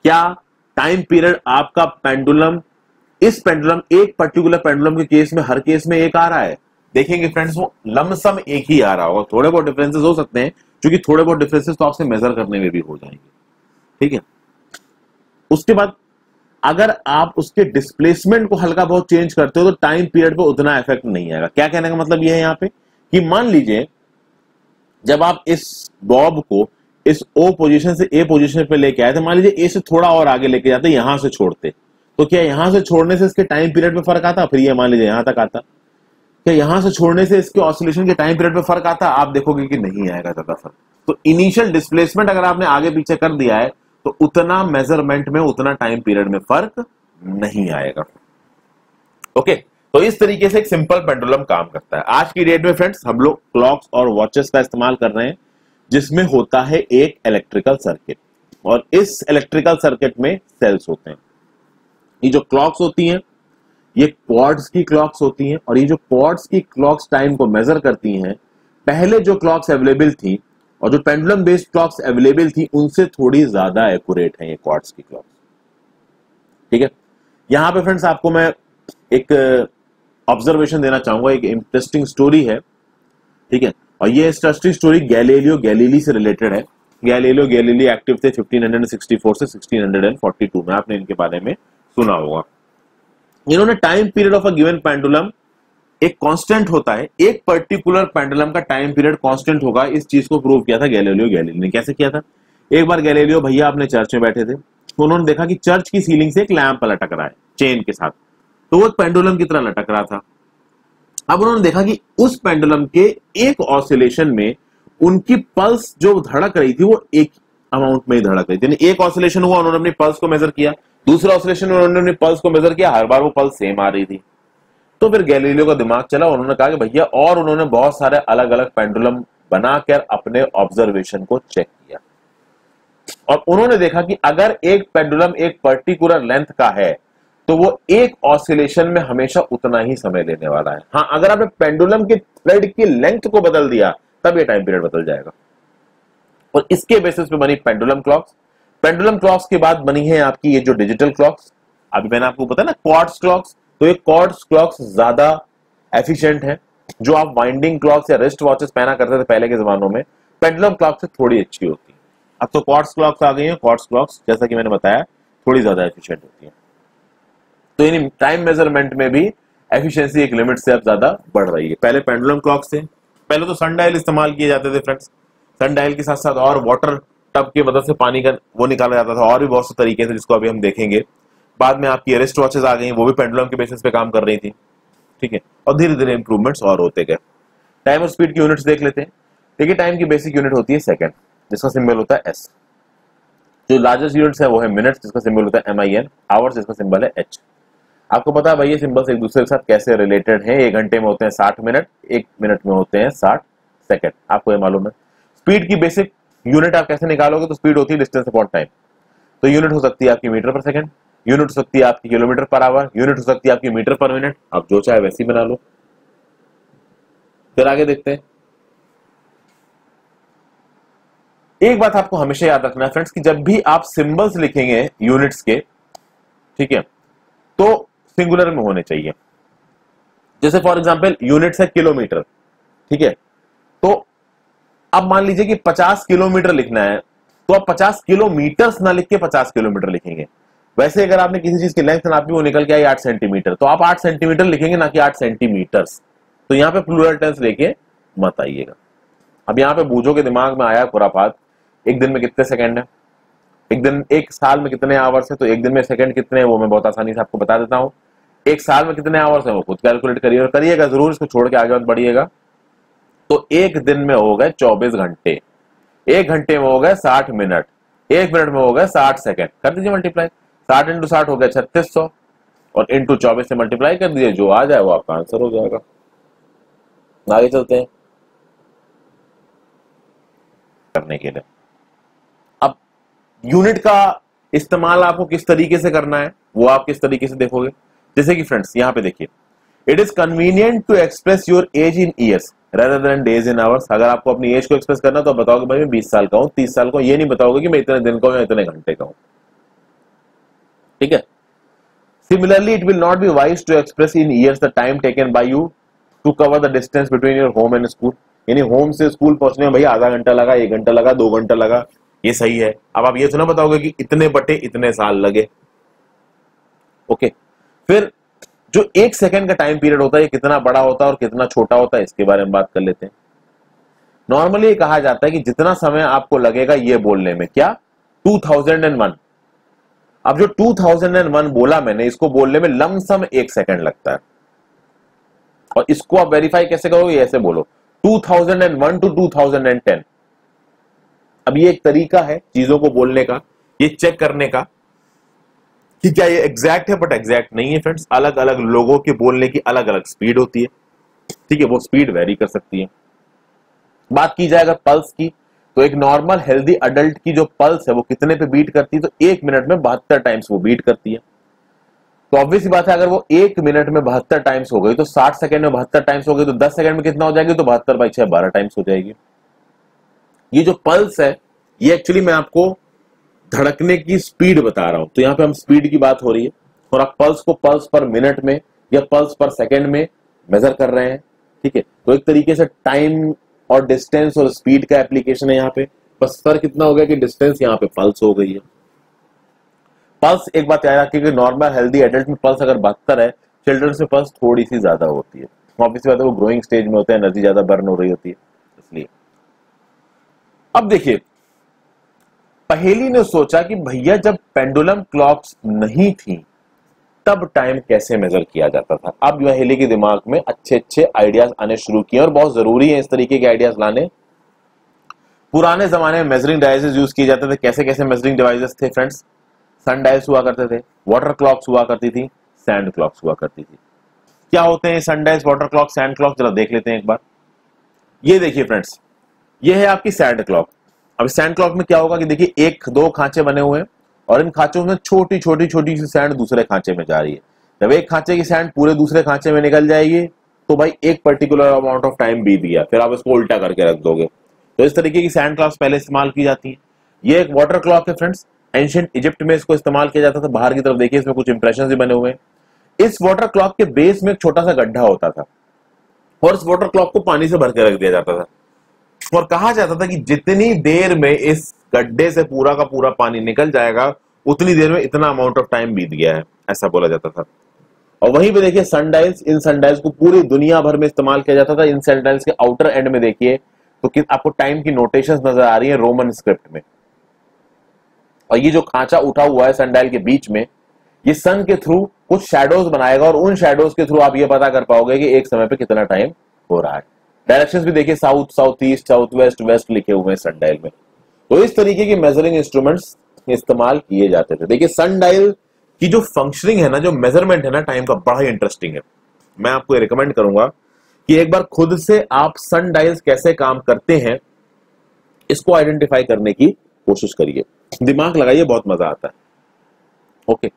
Speaker 1: क्या टाइम पीरियड आपका पेंडुलम इस पेंडुलम, एक पर्टिकुलर पेंडुलम के केस में, हर केस में एक आ रहा है। देखेंगे फ्रेंड्स, वो लमसम एक ही आ रहा होगा। थोड़े बहुत डिफरेंसेस हो सकते हैं, क्योंकि थोड़े बहुत डिफरेंसेस तो आपसे मेजर करने में भी हो जाएँगे। ठीक है? उसके बाद, अगर आप उसके डिस्प्लेसमेंट को हल्का बहुत चेंज करते हो तो टाइम पीरियड पे उतना इफ़ेक्ट नहीं आएगा। क्या कहने का मतलब यह है यहाँ पे? कि मान लीजिए, जब आप इस बॉब को इस ओ पोजीशन से ए पोजीशन पे लेके आए थे मान लीजिए ए से थोड़ा और आगे लेके जाते, यहाँ से छोड़ते। तो क्या यहाँ से छोड़ने से इसके टाइम पीरियड में फ़र्क आता? फिर ये मान लीजिए, यहाँ तक आता। क्या यहाँ से छोड़ने से इसके ऑसिलेशन के टाइम पीरियड में फ़र्क आता? आप देखोगे कि नहीं आएगा ज़्यादा फ़र्क। तो इनिशियल डिस्प्लेसमेंट अगर आपने आगे पीछे कर दिया है तो उतना मेज़रमेंट में, उतना टाइम पीरियड में फ़र्क नहीं आएगा। ओके तो इस तरीके से एक सिंपल पेंडुलम काम करता है। आज की डेट में फ्रेंड्स हम लोग क्लॉक्स और वॉचेस का इस्तेमाल कर रहे हैं, जिसमें होता है एक इलेक्ट्रिकल सर्किट और इस इलेक्ट्रिकल सर्किट में सेल्स होते हैं। ये जो क्लॉक्स होती हैं, ये क्वार्ट्स की क्लॉक्स होती हैं और ये जो क्वार्ट्स की क्लॉक्स टाइम को मेजर करती हैं, पहले जो क्लॉक्स अवेलेबल थी और जो पेंडुलम बेस्ड क्लॉक्स अवेलेबल थी, उनसे थोड़ी ज़्यादा एक्यूरेट है ये क्वार्ट्स की क्लॉक्स ठीक है? यहाँ पे फ्रेंड्स आपको मैं एक ऑब्जर्वेशन देना चाहूँगा, एक इंटरेस्टिंग स्टोरी है। ठीक है? और ये इंटरेस्टिंग स्टोरी गैलीलियो गैलीली से रिलेटेड है। गैलीलियो गैलीली एक्टिव थे 1564 से 1642 में, आपने इनके बारे में सुना होगा। इन्होंने time period of a given pendulum एक कांस्टेंट होता है, एक पर्टिकुलर पेंडुलम का टाइम पीरियड कांस्टेंट होगा, इस चीज़ को प्रूव किया था गैलीलियो गैलीली ने। कैसे किया था? एक बार गैलीलियो भैया अपने चर्च में बैठे थे तो उन्होंने देखा कि चर्च की सीलिंग से एक लैंप लटक रहा है चेन के साथ। तो वो पेंडुलम की तरह लटक रहा था। अब उन्होंने देखा कि उस पेंडुलम के एक ऑसिलेशन में उनकी पल्स जो धड़क रही थी, वो एक अमाउंट में ही धड़क रही थी एक ऑसिलेशन हुआ, उन्होंने अपनी पल्स को मेजर किया। दूसरा ऑसिलेशन उन्होंने अपनी पल्स को मेजर किया। हर बार वो पल्स सेम आ रही थी। तो फिर गैलीलियो का दिमाग चला, उन्होंने कहा कि भैया, और उन्होंने बहुत सारे अलग अलग पेंडुलम बनाकर अपने ऑब्जर्वेशन को चेक किया। और उन्होंने देखा कि अगर एक पेंडुलम एक पर्टिकुलर लेंथ का है तो वो एक ऑसिलेशन में हमेशा उतना ही समय लेने वाला है। हाँ अगर आपने पेंडुलम के थ्रेड की लेंथ को बदल दिया, तब ये टाइम पीरियड बदल जाएगा। और इसके बेसिस पे बनी पेंडुलम क्लॉक्स पेंडुलम क्लॉक्स के बाद बनी है आपकी ये जो डिजिटल क्लॉक्स अभी मैंने आपको बताया ना क्वार्ट्स क्लॉक्स तो ये क्वार्ट्स क्लॉक्स ज़्यादा एफिशिएंट है, जो आप वाइंडिंग क्लॉक्स या रिस्ट वॉचेस पहना करते थे पहले के जमानों में। पेंडुलम क्लॉक से थोड़ी अच्छी होती है। अब तो क्वार्ट्स क्लॉक्स आ गई हैं। क्वार्ट्स क्लॉक्स जैसा कि मैंने बताया, थोड़ी ज़्यादा एफिशिएंट होती है। तो यानी टाइम मेज़रमेंट में भी एफिशिएंसी एक लिमिट से अब ज़्यादा बढ़ रही है। पहले पेंडुलम क्लॉक से पहले तो सन डायल इस्तेमाल किए जाते थे फ्रेंड्स सन डायल के साथ साथ और वाटर टब की मदद से पानी का वो निकाला जाता था, और भी बहुत से तरीके थे जिसको अभी हम देखेंगे। बाद में आपकी अरेस्ट वॉचेस आ गई, वो भी पेंडुलम के बेसिस पे काम कर रही थी। ठीक है? और धीरे धीरे इंप्रूवमेंट्स और होते गए। टाइम और स्पीड की यूनिट्स देख लेते हैं। देखिए टाइम की बेसिक यूनिट होती है सेकंड जिसका सिंबल होता है एस जो लार्जेस्ट यूनिट्स है, वो है मिनट्स जिसका सिंबल होता है एम आई एन आवर्स जिसका सिंबल है एच आपको पता है भाई, ये सिंबल्स एक दूसरे के साथ कैसे रिलेटेड है? एक घंटे में होते हैं साठ मिनट एक मिनट में होते हैं साठ सेकेंड आपको ये मालूम है? स्पीड की बेसिक यूनिट आप कैसे निकालोगे तो स्पीड होती है डिस्टेंस अपॉन टाइम। तो यूनिट हो सकती है आपकी मीटर पर सेकंड, यूनिट हो सकती है आपकी किलोमीटर पर आवर, यूनिट हो सकती है आपकी मीटर पर मिनट, आप जो चाहे वैसी बना लो। फिर आगे देखते हैं। एक बात आपको हमेशा याद रखना है फ्रेंड्स, कि जब भी आप सिंबल्स लिखेंगे यूनिट्स के, ठीक है तो सिंगुलर में होने चाहिए। जैसे फॉर एग्जांपल, यूनिट्स है किलोमीटर, ठीक है अब मान लीजिए कि 50 किलोमीटर लिखना है तो आप 50 किलोमीटर ना लिख के 50 किलोमीटर लिखेंगे। वैसे अगर आपने किसी चीज़ की लेंथ नापी वो निकल के आई आठ सेंटीमीटर तो आप आठ सेंटीमीटर लिखेंगे ना कि आठ सेंटीमीटर्स। तो यहाँ पे प्लूरल टेंस लेके मत आइएगा। अब यहाँ पे बूझो के दिमाग में आया खुराफात, एक दिन में कितने सेकंड है? एक दिन, एक साल में कितने आवर्स है? तो एक दिन में सेकंड कितने हैं, वो मैं बहुत आसानी से आपको बता देता हूँ। एक साल में कितने आवर्स है, वो खुद कैलकुलेट करिए और करिएगा, ज़रूर इसको छोड़ के आगे बढ़िएगा। तो एक दिन में हो गए चौबीस घंटे। एक घंटे में हो गए साठ मिनट। एक मिनट में हो गए साठ सेकंड। कर दीजिए मल्टीप्लाई साठ इंटू साठ हो गया छत्तीस सौ। और इंटू चौबीस से मल्टीप्लाई कर दीजिए, जो आ जाए वो आपका आंसर हो जाएगा। आगे चलते हैं। करने के लिए। अब यूनिट का इस्तेमाल आपको किस तरीके से करना है, वो आप किस तरीके से देखोगे। जैसे कि फ्रेंड्स यहाँ पे देखिए। It is convenient to express your age in years rather than days in hours अगर आपको अपनी एज को एक्सप्रेस करना तो बताओगे, भाई, मैं बीस साल का हूँ, तीस साल का ये नहीं बताओगे कि मैं इतने दिन का हूँ या इतने घंटे का हूँ। ठीक है? Similarly it will not be wise to express in years the time taken by you to cover the distance between your home and school यानी होम से स्कूल पहुँचने में, भैया, आधा घंटा लगा, एक घंटा लगा, दो घंटा लगा। ये सही है। अब आप ये तो ना बताओगे कि इतने बटे इतने साल लगे। Okay okay. फिर जो एक सेकंड का टाइम पीरियड होता है, ये कितना बड़ा होता है और कितना छोटा होता है, इसके बारे में बात कर लेते हैं। नॉर्मली कहा जाता है कि जितना समय आपको लगेगा ये बोलने में, क्या? 2001 अब जो 2001 बोला मैंने, इसको बोलने में लमसम एक सेकंड लगता है। और इसको आप वेरीफाई कैसे करोगे? ऐसे बोलो 2001 टू 2010 अब ये एक तरीका है चीज़ों को बोलने का, ये चेक करने का। कि क्या ये एग्जैक्ट है? बट एग्जैक्ट नहीं है फ्रेंड्स अलग अलग लोगों के बोलने की अलग अलग स्पीड होती है। ठीक है, वो स्पीड वेरी कर सकती है। बात की जाए अगर पल्स की तो एक नॉर्मल हेल्दी अडल्ट की जो पल्स है, वो कितने पे बीट करती है तो एक मिनट में बहत्तर टाइम्स वो बीट करती है। तो ऑब्वियस बात है, अगर वो एक मिनट में बहत्तर टाइम्स हो गई तो साठ सेकंड में बहत्तर टाइम्स हो गई तो दस सेकंड में कितना हो जाएगी तो बहत्तर बाई छह, बारह टाइम्स हो जाएगी। ये जो पल्स है, ये एक्चुअली मैं आपको धड़कने की स्पीड बता रहा हूँ। तो यहाँ पे हम स्पीड की बात हो रही है और आप पल्स को पल्स पर मिनट में या पल्स पर सेकेंड में मेजर कर रहे हैं, ठीक है? तो एक तरीके से टाइम और डिस्टेंस और स्पीड का एप्लीकेशन है यहाँ पे। बस फ़र्क कितना हो गया कि डिस्टेंस यहाँ पे पल्स हो गई है। पल्स, एक बात याद रखिए नॉर्मल हेल्दी एडल्ट में पल्स अगर बहत्तर है चिल्ड्रन में पल्स थोड़ी सी ज़्यादा होती है। ऑब्वियसली बात है वो ग्रोइंग स्टेज में होते हैं एनर्जी ज़्यादा बर्न हो रही होती है, इसलिए। अब देखिए पहेली ने सोचा कि भैया जब पेंडुलम क्लॉक्स नहीं थी, तब टाइम कैसे मेजर किया जाता था? अब पहेली के दिमाग में अच्छे अच्छे आइडियाज़ आने शुरू किए और बहुत ज़रूरी है इस तरीके के आइडियाज़ लाने। पुराने जमाने में मेजरिंग डिवाइसेस यूज़ किए जाते थे। कैसे कैसे मेजरिंग डिवाइसेस थे फ्रेंड्स सन डायल्स हुआ करते थे वाटर क्लॉक्स हुआ करती थी सैंड क्लॉक्स हुआ करती थी। क्या होते हैं sundials water clock sand clock जरा देख लेते हैं एक बार। ये देखिए फ्रेंड्स ये है आपकी सैंड क्लॉक अब सैंड क्लॉक में क्या होगा कि देखिए, एक, दो खांचे बने हुए हैं और इन खांचों में छोटी छोटी छोटी सी सैंड दूसरे खांचे में जा रही है। जब एक खांचे की सैंड पूरे दूसरे खांचे में निकल जाएगी तो भाई एक पर्टिकुलर अमाउंट ऑफ़ टाइम बीत गया, फिर आप इसको उल्टा करके रख दोगे। तो इस तरीके की सैंड क्लॉक्स पहले इस्तेमाल की जाती है। ये एक वाटर क्लॉक है फ्रेंड्स एंशियंट इजिप्ट में इसको इस्तेमाल किया जाता था। बाहर की तरफ़ देखिए, इसमें कुछ इंप्रेशन भी बने हुए हैं। इस वाटर क्लॉक के बेस में एक छोटा सा गड्ढा होता था और इस वाटर क्लॉक को पानी से भर के रख दिया जाता था। और कहा जाता था कि जितनी देर में इस गड्ढे से पूरा का पूरा पानी निकल जाएगा, उतनी देर में इतना अमाउंट ऑफ़ टाइम बीत गया है, ऐसा बोला जाता था। और वहीं पे देखिए सनडाइल्स इन सनडाइल्स को पूरी दुनिया भर में इस्तेमाल किया जाता था। इन सनडाइल्स के आउटर एंड में देखिए तो कि आपको टाइम की नोटेशन नज़र आ रही है रोमन स्क्रिप्ट में। और ये जो खांचा उठा हुआ है सनडाइल के बीच में, ये सन के थ्रू कुछ शेडोज बनाएगा और उन शेडोज के थ्रू आप ये पता कर पाओगे कि एक समय पे कितना टाइम हो रहा है। डायरेक्शंस भी देखिए south south east south west west लिखे हुए हैं सनडाइल में। तो इस तरीके के मेजरिंग इंस्ट्रूमेंट्स इस्तेमाल किए जाते थे। देखिए सनडाइल की जो फंक्शनिंग है ना, जो मेज़रमेंट है ना टाइम का बड़ा ही इंटरेस्टिंग है। मैं आपको रिकमेंड करूँगा कि एक बार खुद से आप सन कैसे काम करते हैं, इसको आइडेंटिफाई करने की कोशिश करिए। दिमाग लगाइए, बहुत मज़ा आता है। ओके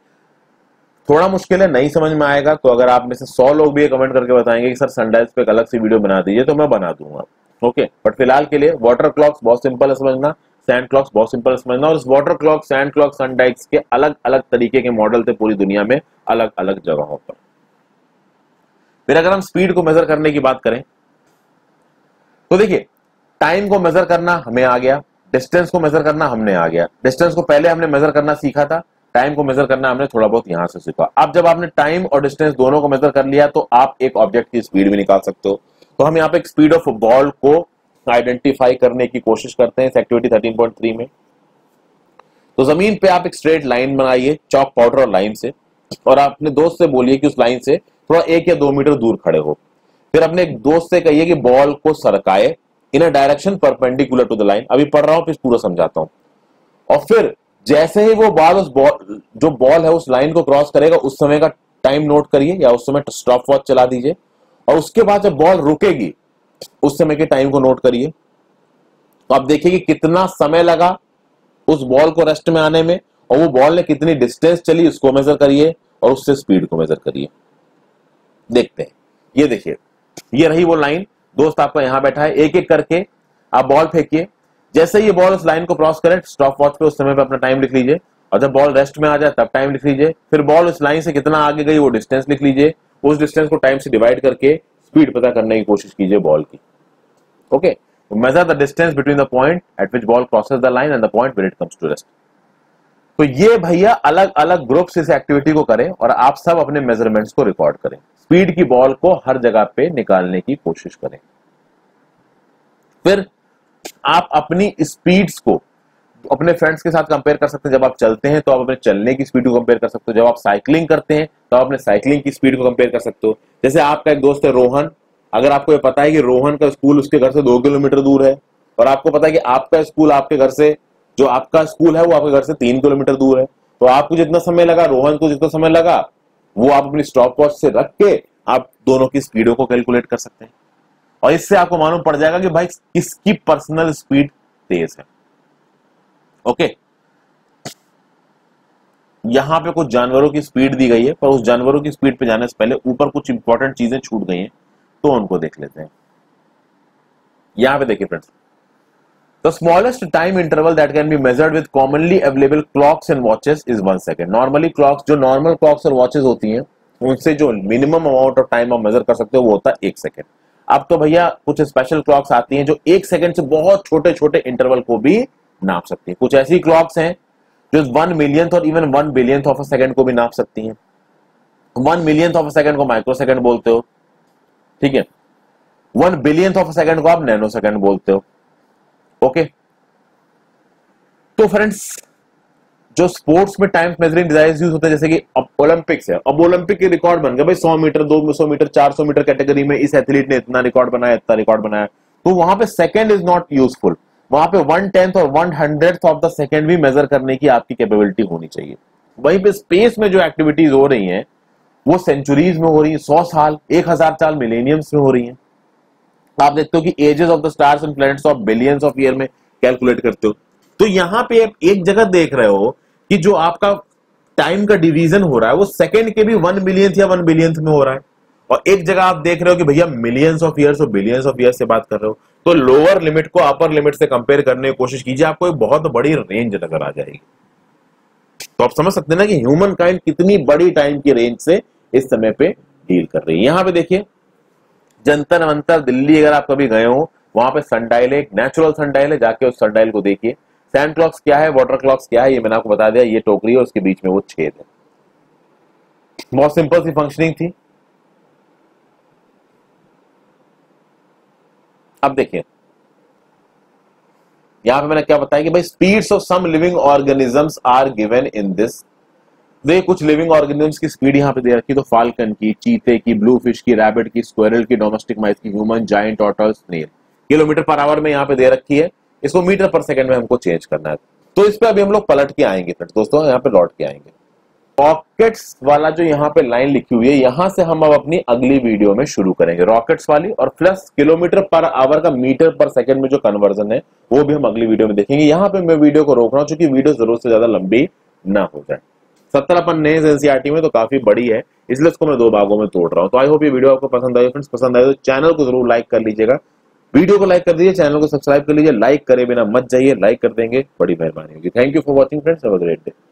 Speaker 1: थोड़ा मुश्किल है, नहीं समझ में आएगा तो अगर आप में से सौ लोग भी ये कमेंट करके बताएँगे कि, सर सनडाइल्स पे एक अलग सी वीडियो बना दीजिए तो मैं बना दूँगा। ओके बट फ़िलहाल के लिए वाटर क्लॉक्स बहुत सिंपल है समझना सैंड क्लॉक्स बहुत सिंपल समझना, और इस water clock sand clock sundials के अलग अलग तरीके के मॉडल थे पूरी दुनिया में अलग अलग जगहों पर। फिर अगर हम स्पीड को मेजर करने की बात करें तो देखिए टाइम को मेजर करना हमें आ गया डिस्टेंस को मेजर करना हमने आ गया। डिस्टेंस को पहले हमने मेजर करना सीखा था टाइम को मेजर करना हमने थोड़ा बहुत यहाँ से सीखा। अब जब आपने टाइम और डिस्टेंस दोनों को मेजर कर लिया तो आप एक ऑब्जेक्ट की स्पीड भी निकाल सकते हो। तो हम यहाँ पे स्पीड ऑफ़ बॉल को आइडेंटिफाई करने की कोशिश करते हैं इस एक्टिविटी 13.3 में। तो ज़मीन पे आप एक स्ट्रेट लाइन बनाइए चौक पाउडर और लाइन से। और अपने दोस्त से बोलिए कि उस लाइन से थोड़ा एक या दो मीटर दूर खड़े हो। फिर अपने एक दोस्त से कहिए कि बॉल को सरकाए in a direction perpendicular to the line अभी पढ़ रहा हूँ, फिर पूरा समझाता हूँ। और फिर जैसे ही वो बॉल उस बॉल जो बॉल है उस लाइन को क्रॉस करेगा, उस समय का टाइम नोट करिए या उस समय स्टॉप वॉच चला दीजिए। और उसके बाद जब बॉल रुकेगी, उस समय के टाइम को नोट करिए। तो आप देखिए कि कितना समय लगा उस बॉल को रेस्ट में आने में और वो बॉल ने कितनी डिस्टेंस चली उसको मेजर करिए और उससे स्पीड को मेजर करिए। देखते हैं। ये देखिए, ये रही वो लाइन दोस्त आपका यहाँ बैठा है एक एक करके आप बॉल फेंकिए। जैसे ये बॉल उस लाइन को क्रॉस करे स्टॉप वॉच पे उस समय पे अपना टाइम लिख लीजिए। और जब बॉल रेस्ट में आ जाए, तब टाइम लिख लीजिए। फिर बॉल उस लाइन से कितना आगे गई, वो डिस्टेंस लिख लीजिए। उस डिस्टेंस को टाइम से डिवाइड करके स्पीड पता करने की कोशिश कीजिए बॉल की। Okay measure the distance between the point at which ball crosses the line and the point where it comes to rest तो ये भैया अलग अलग ग्रुप्स इस एक्टिविटी को करें और आप सब अपने मेजरमेंट्स को रिकॉर्ड करें। स्पीड की बॉल को हर जगह पे निकालने की कोशिश करें। फिर आप अपनी स्पीड्स को अपने फ्रेंड्स के साथ कंपेयर कर सकते हैं। जब आप चलते हैं तो आप अपने चलने की स्पीड को कंपेयर कर सकते हो। जब आप साइकिलिंग करते हैं तो आप अपने साइकिलिंग की स्पीड को कंपेयर कर सकते हो। जैसे आपका एक दोस्त है रोहन। अगर आपको ये पता है कि रोहन का स्कूल उसके घर से दो किलोमीटर दूर है, और आपको पता है कि आपका स्कूल आपके घर से, जो आपका स्कूल है, वो आपके घर से तीन किलोमीटर दूर है। तो आपको जितना समय लगा, रोहन को जितना समय लगा, वो आप अपनी स्टॉप वॉच से रख के आप दोनों की स्पीडों को कैलकुलेट कर सकते हैं। और इससे आपको मालूम पड़ जाएगा कि भाई किसकी पर्सनल स्पीड तेज है। ओके यहाँ पे कुछ जानवरों की स्पीड दी गई है, पर उस जानवरों की स्पीड पे जाने से पहले ऊपर कुछ इंपॉर्टेंट चीज़ें छूट गई हैं तो उनको देख लेते हैं। यहाँ पे देखिए friends the smallest time interval that can be measured with commonly available clocks and watches is one second normally clocks जो नॉर्मल क्लॉक्स और वॉचेस होती हैं, उनसे जो मिनिमम अमाउंट ऑफ़ टाइम आप मेजर कर सकते हो, वो होता है एक सेकेंड अब तो भैया कुछ स्पेशल क्लॉक्स आती हैं जो एक सेकेंड से बहुत छोटे छोटे इंटरवल को भी नाप सकती है। कुछ ऐसी क्लॉक्स हैं जो वन मिलियंथ और even one billionth of a second को भी नाप सकती हैं। One millionth of a second को माइक्रो सेकंड बोलते हो। ठीक है? One billionth of a second को आप नैनो सेकंड बोलते हो। ओके तो फ्रेंड्स जो स्पोर्ट्स में टाइम मेजरिंग डिवाइस यूज़ होते हैं, जैसे कि ओलंपिक्स है। अब ओलंपिक के रिकॉर्ड बन गए। भाई, सौ मीटर, दो सौ मीटर, चार सौ मीटर कैटेगरी में इस एथलीट ने इतना रिकॉर्ड बनाया, इतना रिकॉर्ड बनाया। तो वहाँ पे सेकंड इज़ नॉट यूजफुल वहाँ पे वन टेंथ और one hundred of the second भी मेजर करने की आपकी कैपेबिलिटी होनी चाहिए। वहीं पे स्पेस में जो एक्टिविटीज़ हो रही हैं, वो सेंचुरीज में हो रही है, सौ साल, एक हज़ार साल मिलेनियम्स में हो रही हैं। आप देखते हो कि ages of the stars and planets of billions of year में कैलकुलेट करते हो। तो यहाँ पे आप एक जगह देख रहे हो कि जो आपका टाइम का डिवीज़न हो रहा है, वो सेकेंड के भी वन मिलियंथ या वन बिलियंथ में हो रहा है। और एक जगह आप देख रहे हो कि भैया मिलियंस ऑफ़ ईयर्स और बिलियंस ऑफ़ ईयर्स से बात कर रहे हो तो लोअर लिमिट को अपर लिमिट से कंपेयर करने की कोशिश कीजिए, आपको एक बहुत बड़ी रेंज नज़र आ जाएगी। तो आप समझ सकते हैं ना कि ह्यूमन काइंड कितनी बड़ी टाइम की रेंज से इस समय पे डील कर रही है। यहाँ पे देखिए जंतर मंतर दिल्ली अगर आप कभी गए हो, वहाँ पे सनडाइल है, एक नेचुरल सनडाइल है, जाके उस सनडाइल को देखिए। सैंड क्लॉक्स क्या है? वाटर क्लॉक्स क्या है? ये मैंने आपको बता दिया, ये टोकरी है उसके बीच में वो छेद है। बहुत सिंपल सी फंक्शनिंग थी। अब देखिए। यहाँ पे मैंने क्या बताया कि भाई speeds of some living organisms are given in this way कुछ लिविंग ऑर्गेनिजम्स की स्पीड यहाँ पे दे रखी तो फाल्कन की, चीते की ब्लू फ़िश की रैबिट की स्क्वेरल की डोमेस्टिक माइस की ह्यूमन जाइंट ऑटल स्नेल किलोमीटर पर आवर में यहाँ पे दे रखी है। इसको मीटर पर सेकंड में हमको चेंज करना है। तो इस पे अभी हम लोग पलट के आएँगे फिर दोस्तों, यहाँ पे लौट के आएँगे। रॉकेट्स वाला जो यहाँ पे लाइन लिखी हुई है, यहाँ से हम अब अपनी अगली वीडियो में शुरू करेंगे। रॉकेट्स वाली और प्लस किलोमीटर पर आवर का मीटर पर सेकंड में जो कन्वर्जन है, वो भी हम अगली वीडियो में देखेंगे। यहाँ पे मैं वीडियो को रोक रहा हूँ क्योंकि वीडियो ज़रूरत से ज़्यादा लंबी ना हो जाए। सत्तर अपन नए एनसीआरटी में तो काफ़ी बड़ी है, इसलिए उसको मैं दो भागों में तोड़ रहा हूँ। तो आई होप ये वीडियो आपको पसंद आए फ्रेंड्स पसंद आए तो चैनल को ज़रूर लाइक कर लीजिएगा। वीडियो को लाइक कर दीजिए, चैनल को सब्सक्राइब कर लीजिए, लाइक करे बिना मत जाइए, लाइक कर देंगे, बड़ी मेहरबानी होगी। Thank you for watching friends a great day